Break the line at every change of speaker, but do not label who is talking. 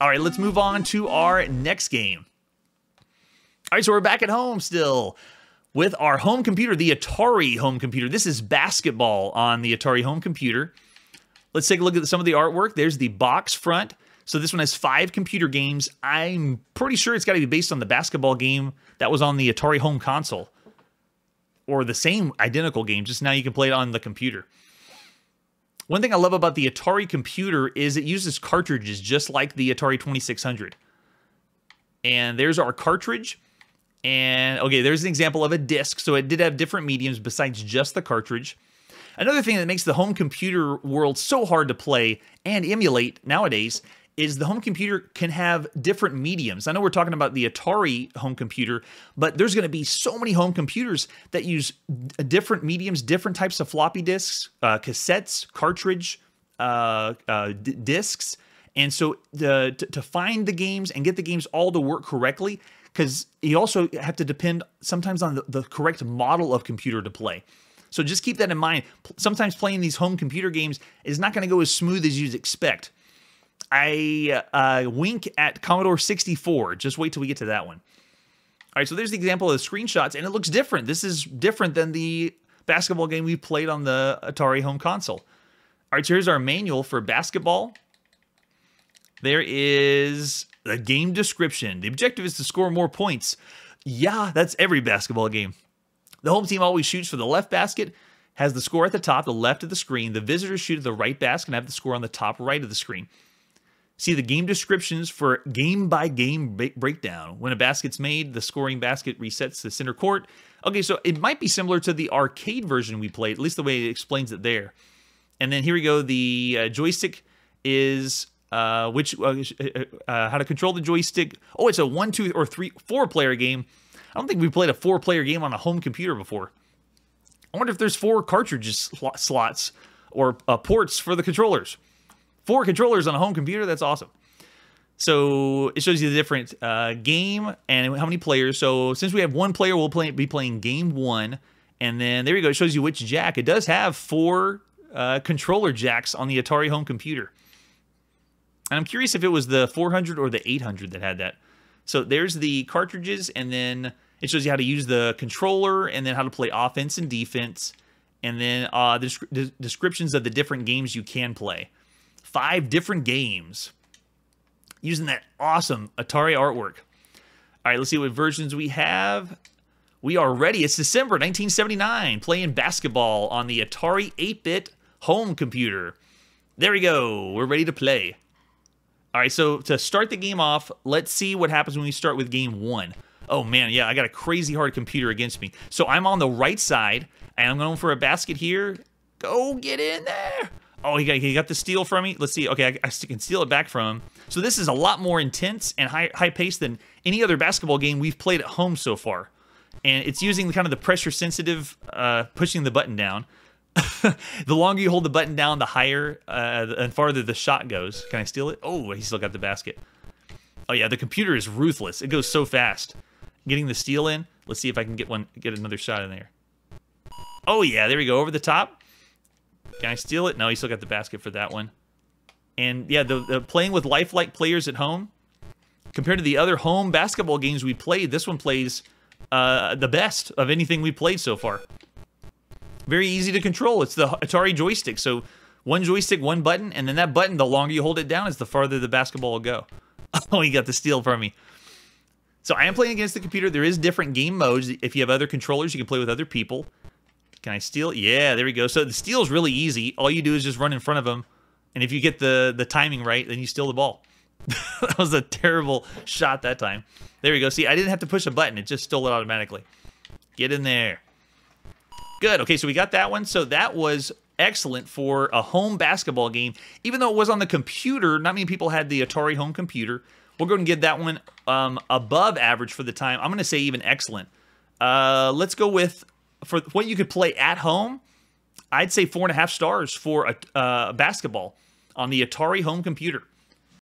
All right, let's move on to our next game. All right, so we're back at home still with our home computer, the Atari home computer. This is basketball on the Atari home computer. Let's take a look at some of the artwork. There's the box front. So this one has five computer games. I'm pretty sure it's got to be based on the basketball game that was on the Atari home console. Or the same identical game, just now you can play it on the computer. One thing I love about the Atari computer is it uses cartridges just like the Atari 2600. And there's our cartridge. And okay, there's an example of a disc. So it did have different mediums besides just the cartridge. Another thing that makes the home computer world so hard to play and emulate nowadays is the home computer can have different mediums. I know we're talking about the Atari home computer, but there's going to be so many home computers that use different mediums, different types of floppy disks, uh, cassettes, cartridge uh, uh, disks. And so the, to, to find the games and get the games all to work correctly, because you also have to depend sometimes on the, the correct model of computer to play. So just keep that in mind. Sometimes playing these home computer games is not going to go as smooth as you'd expect. I uh, wink at Commodore 64. Just wait till we get to that one. All right, so there's the example of the screenshots, and it looks different. This is different than the basketball game we played on the Atari home console. All right, so here's our manual for basketball. There is the game description. The objective is to score more points. Yeah, that's every basketball game. The home team always shoots for the left basket, has the score at the top, the left of the screen. The visitors shoot at the right basket and have the score on the top right of the screen. See the game descriptions for game by game breakdown. When a basket's made, the scoring basket resets the center court. Okay, so it might be similar to the arcade version we played, at least the way it explains it there. And then here we go. The uh, joystick is uh, which uh, uh, uh, how to control the joystick. Oh, it's a one, two, or three, four player game. I don't think we played a four player game on a home computer before. I wonder if there's four cartridges sl slots or uh, ports for the controllers. Four controllers on a home computer, that's awesome. So it shows you the different uh, game and how many players. So since we have one player, we'll play, be playing game one. And then there you go. It shows you which jack. It does have four uh, controller jacks on the Atari home computer. And I'm curious if it was the 400 or the 800 that had that. So there's the cartridges, and then it shows you how to use the controller, and then how to play offense and defense, and then uh, the descriptions of the different games you can play. Five different games using that awesome Atari artwork. All right, let's see what versions we have. We are ready. It's December 1979, playing basketball on the Atari 8-bit home computer. There we go. We're ready to play. All right, so to start the game off, let's see what happens when we start with game one. Oh man, yeah, I got a crazy hard computer against me. So I'm on the right side, and I'm going for a basket here. Go get in there. Oh, he got, he got the steal from me. Let's see. Okay, I, I can steal it back from him. So this is a lot more intense and high, high paced than any other basketball game we've played at home so far. And it's using the kind of the pressure sensitive, uh, pushing the button down. the longer you hold the button down, the higher uh, and farther the shot goes. Can I steal it? Oh, he still got the basket. Oh yeah, the computer is ruthless. It goes so fast. Getting the steal in. Let's see if I can get one, get another shot in there. Oh yeah, there we go. Over the top. Can I steal it? No, he still got the basket for that one. And yeah, the, the playing with lifelike players at home compared to the other home basketball games we played, this one plays uh, the best of anything we played so far. Very easy to control. It's the Atari joystick. So one joystick, one button, and then that button, the longer you hold it down, is the farther the basketball will go. Oh, he got the steal from me. So I am playing against the computer. There is different game modes. If you have other controllers, you can play with other people. Can I steal? Yeah, there we go. So the steal is really easy. All you do is just run in front of them, and if you get the the timing right, then you steal the ball. that was a terrible shot that time. There we go. See, I didn't have to push a button. It just stole it automatically. Get in there. Good. Okay, so we got that one. So that was excellent for a home basketball game. Even though it was on the computer, not many people had the Atari home computer. We're going to give that one um, above average for the time. I'm going to say even excellent. Uh, let's go with, for what you could play at home, I'd say four and a half stars for a uh, basketball on the Atari home computer.